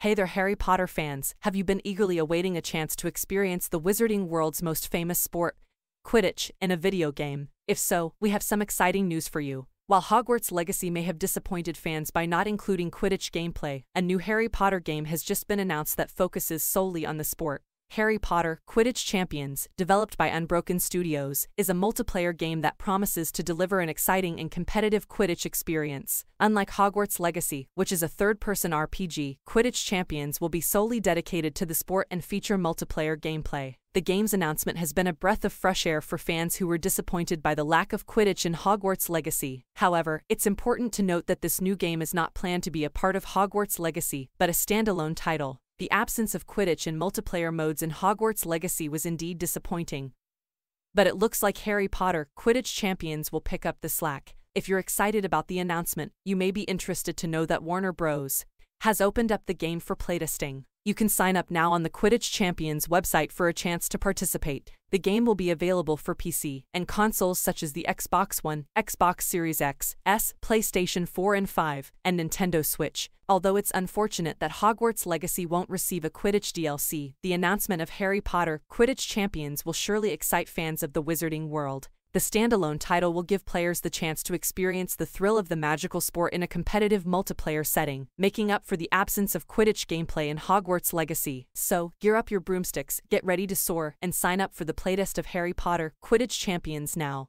Hey there, Harry Potter fans. Have you been eagerly awaiting a chance to experience the wizarding world's most famous sport, Quidditch, in a video game? If so, we have some exciting news for you. While Hogwarts Legacy may have disappointed fans by not including Quidditch gameplay, a new Harry Potter game has just been announced that focuses solely on the sport. Harry Potter Quidditch Champions, developed by Unbroken Studios, is a multiplayer game that promises to deliver an exciting and competitive Quidditch experience. Unlike Hogwarts Legacy, which is a third-person RPG, Quidditch Champions will be solely dedicated to the sport and feature multiplayer gameplay. The game's announcement has been a breath of fresh air for fans who were disappointed by the lack of Quidditch in Hogwarts Legacy. However, it's important to note that this new game is not planned to be a part of Hogwarts Legacy, but a standalone title. The absence of Quidditch in multiplayer modes in Hogwarts Legacy was indeed disappointing. But it looks like Harry Potter Quidditch Champions will pick up the slack. If you're excited about the announcement, you may be interested to know that Warner Bros. has opened up the game for playtesting. You can sign up now on the Quidditch Champions website for a chance to participate. The game will be available for PC and consoles such as the Xbox One, Xbox Series X, S, PlayStation 4 and 5, and Nintendo Switch. Although it's unfortunate that Hogwarts Legacy won't receive a Quidditch DLC, the announcement of Harry Potter Quidditch Champions will surely excite fans of the wizarding world. The standalone title will give players the chance to experience the thrill of the magical sport in a competitive multiplayer setting, making up for the absence of Quidditch gameplay in Hogwarts Legacy. So, gear up your broomsticks, get ready to soar, and sign up for the playtest of Harry Potter Quidditch Champions now.